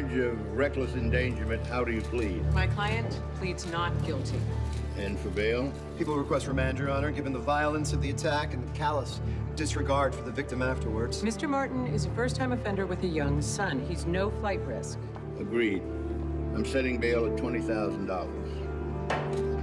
charge of reckless endangerment, how do you plead? My client pleads not guilty. And for bail? People request remand, Your Honor, given the violence of the attack and the callous disregard for the victim afterwards. Mr. Martin is a first-time offender with a young son. He's no flight risk. Agreed. I'm setting bail at $20,000.